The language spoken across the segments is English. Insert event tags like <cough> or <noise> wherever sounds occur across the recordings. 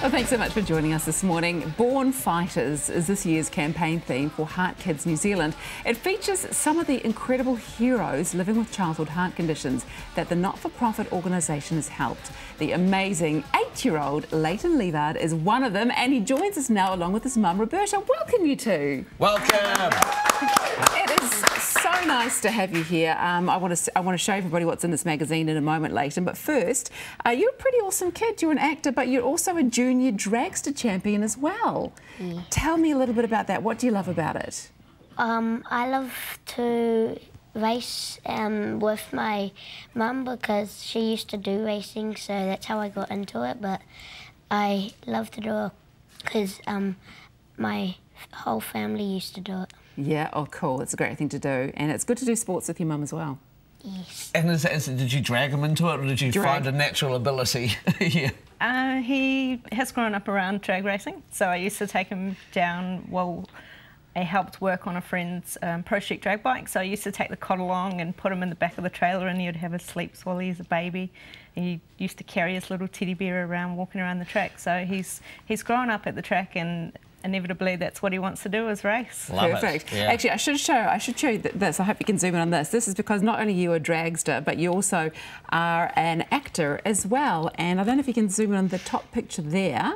Well, thanks so much for joining us this morning. Born Fighters is this year's campaign theme for Heart Kids New Zealand. It features some of the incredible heroes living with childhood heart conditions that the not for profit organisation has helped. The amazing eight year old Leighton Leevard is one of them, and he joins us now along with his mum, Roberta. Welcome, you two. Welcome. So nice to have you here. Um, I want to I want to show everybody what's in this magazine in a moment, Leighton. But first, uh, you're a pretty awesome kid. You're an actor, but you're also a junior dragster champion as well. Yeah. Tell me a little bit about that. What do you love about it? Um, I love to race um, with my mum because she used to do racing, so that's how I got into it. But I love to do it because um, my whole family used to do it. Yeah, oh, cool. It's a great thing to do. And it's good to do sports with your mum as well. Yes. And is, is, did you drag him into it, or did you Drag. find a natural ability? <laughs> yeah. Uh, he has grown up around drag racing, so I used to take him down. Well, I helped work on a friend's um, pro street drag bike, so I used to take the cot along and put him in the back of the trailer, and he'd have his sleeps while he's a baby. He used to carry his little teddy bear around, walking around the track. So he's he's grown up at the track, and inevitably that's what he wants to do is race. Love it, Perfect. yeah. Actually, I should show I should show you this. I hope you can zoom in on this. This is because not only you are a dragster, but you also are an actor as well. And I don't know if you can zoom in on the top picture there.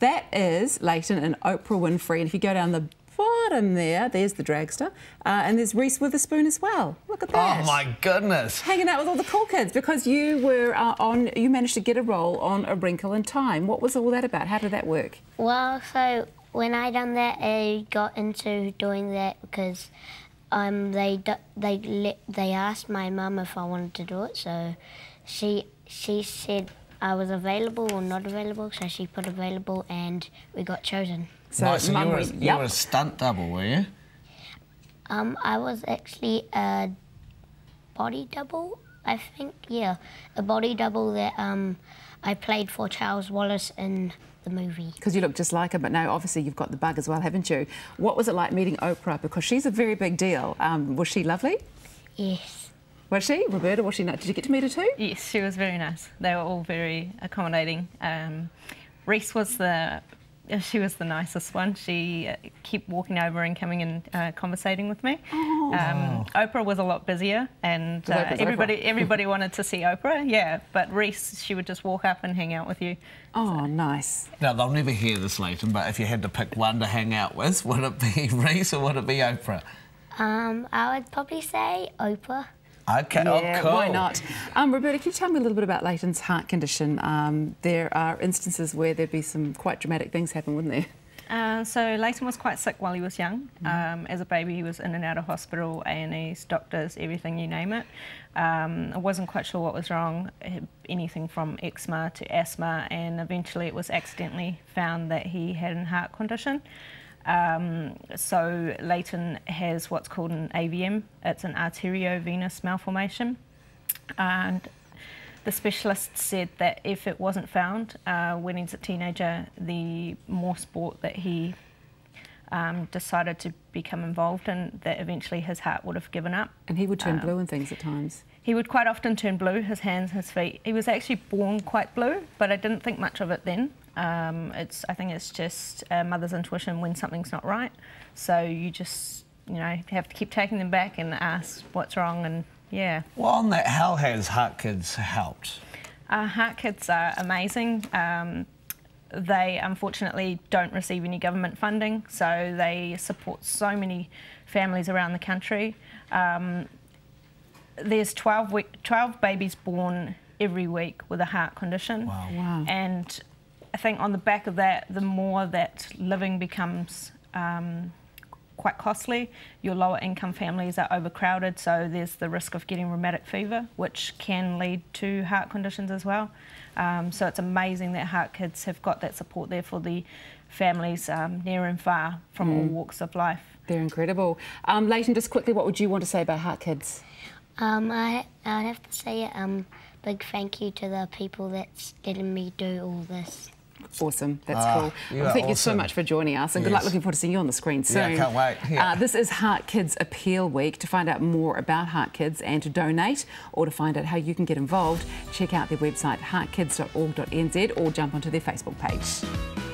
That is Leighton and Oprah Winfrey. And if you go down the bottom there, there's the dragster, uh, and there's Reese Witherspoon as well. Look at that. Oh my goodness. Hanging out with all the cool kids because you were uh, on. You managed to get a role on A Wrinkle in Time. What was all that about? How did that work? Well, so when I done that, I got into doing that because um, they they let, they asked my mum if I wanted to do it, so she she said I was available or not available, so she put available, and we got chosen. So, Right, so Mum you, were, was- you yep. were a stunt double, were you? Um, I was actually a body double, I think. Yeah, a body double that um, I played for Charles Wallace in the movie. Because you look just like her, but now obviously you've got the bug as well, haven't you? What was it like meeting Oprah? Because she's a very big deal. Um, was she lovely? Yes. Was she? Roberta, was she not? Did you get to meet her too? Yes, she was very nice. They were all very accommodating. Um, Reese was the she was the nicest one. She uh, kept walking over and coming and uh, conversating with me. Um, Oprah was a lot busier, and uh, everybody Oprah. <laughs> everybody wanted to see Oprah. Yeah, but Reese, she would just walk up and hang out with you. Oh, nice. Now, they'll never hear this, Leighton, but if you had to pick one to hang out with, <laughs> would it be Reese or would it be Oprah? Um, I would probably say Oprah. Okay, Yeah, oh, cool. why not? Um, Roberta, can you tell me a little bit about Leighton's heart condition? Um, there are instances where there'd be some quite dramatic things happen, wouldn't there? Uh, so Leighton was quite sick while he was young. Um, as a baby, he was in and out of hospital, A&Es, doctors, everything you name it. Um, I wasn't quite sure what was wrong, eh, anything from eczema to asthma, and eventually it was accidentally found that he had a heart condition. Um, so Leighton has what's called an AVM. It's an arteriovenous malformation, and the specialist said that if it wasn't found uh, when he's a teenager, the more sport that he um, decided to become involved in, that eventually his heart would have given up. And he would turn Um, blue and things at times. He would quite often turn blue, his hands, his feet. He was actually born quite blue, but I didn't think much of it then. Um, it's, I think it's just a mother's intuition when something's not right. So you just, you know, have to keep taking them back and ask what's wrong and yeah. Well, on that, how has Heart Kids helped? Uh, Heart Kids are amazing. Um, they unfortunately don't receive any government funding, so they support so many families around the country. Um, there's 12, week, 12 babies born every week with a heart condition. Wow. Wow. And I think on the back of that, the more that living becomes um, quite costly, your lower income families are overcrowded, so there's the risk of getting rheumatic fever, which can lead to heart conditions as well. Um, so it's amazing that Heart Kids have got that support there for the families um, near and far from all walks of life. They're incredible. Um, Leighton, just quickly, what would you want to say about Heart Kids? Um, I I'd have to say um big thank you to the people that's letting me do all this. Awesome, that's Ah, cool. well, thank you so much for joining us and good luck looking forward to seeing you on the screen soon. Yeah, can't wait. Yeah. Uh, this is Heart Kids Appeal Week. To find out more about Heart Kids and to donate or to find out how you can get involved, check out their website heartkids.org.nz or jump onto their Facebook page.